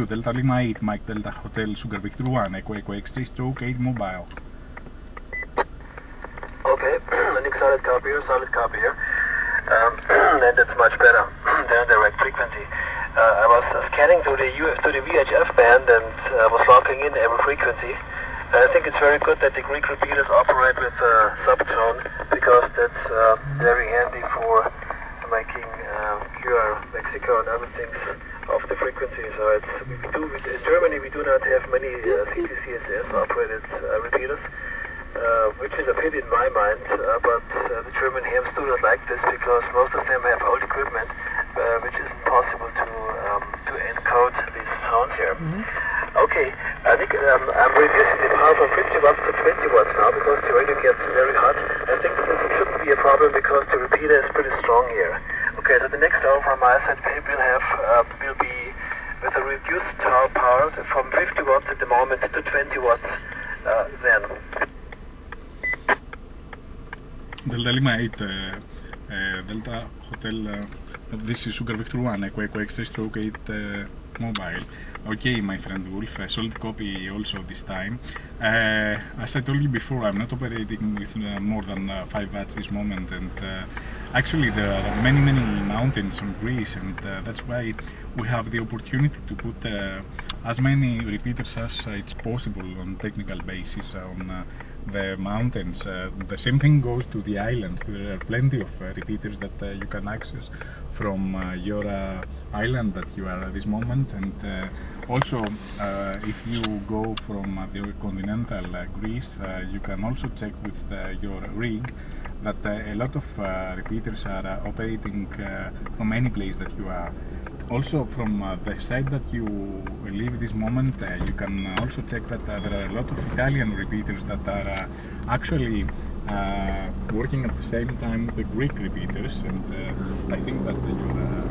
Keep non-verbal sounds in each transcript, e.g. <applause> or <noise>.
you, Delta Lima 8, Mike Delta Hotel, Sugar Victor 1, Echo Echo X-ray stroke 8 mobile. Okay, <clears throat> landing solid copy here, solid copy here. Um, <clears throat> and it's much better <clears throat> than direct frequency. Uh, I was scanning to the U to the VHF band and uh, was locking in every frequency. I think it's very good that the Greek repeaters operate with uh, subtone because that's uh, very handy for making uh, QR Mexico and other things of the frequency. So it's, we do, in Germany we do not have many uh, CTCSS operated uh, repeaters. Uh, which is a pity in my mind, uh, but uh, the German hams do not like this because most of them have old equipment, uh, which isn't possible to um, to encode these sounds here. Mhm. Okay, I think um, I'm reducing the power from 50 watts to 20 watts now because the radio gets very hot. I think this shouldn't be a problem because the repeater is pretty strong here. Okay, so the next hour from my side will have uh, will be with a reduced power power from 50 watts at the moment to 20 watts uh, then. Delta Lima 8, uh, uh, Delta Hotel, uh, this is Sugar Victor 1, Echo Echo X-ray stroke 8 uh, mobile. Okay, my friend Wolf, a solid copy also this time. Uh, as I told you before, I'm not operating with uh, more than uh, 5 watts this moment and uh, actually there are many many mountains in Greece and that's why we have the opportunity to put as many repeaters as it's possible on technical basis on the mountains. Uh, the same thing goes to the islands. There are plenty of uh, repeaters that uh, you can access from uh, your island that you are at this moment. And also, if you go from the continental Greece, you can also check with your rig that uh, a lot of uh, repeaters are uh, operating uh, from any place that you are. Also, from uh, the side that you live this moment, uh, you can also check that there are a lot of Italian repeaters that are actually working at the same time with the Greek repeaters, and I think that your uh,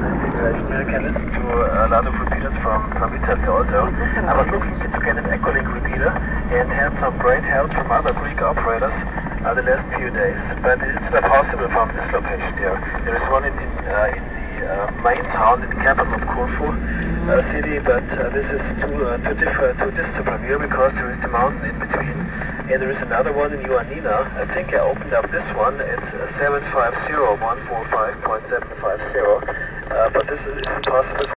I think I still can listen to a lot of repeaters from, from Italy also. I was looking to get an Echolink repeater and had some great help from other Greek operators uh, the last few days, but it's not possible from this location here. There is one in, in, uh, in the uh, main town, in the capital of Corfu uh, city, but uh, this is too, too, different, too distant from here because there is the mountain in between. And there is another one in Ioannina. I think I opened up this one. It's uh, 750-145.750. Uh, but this is, is impossible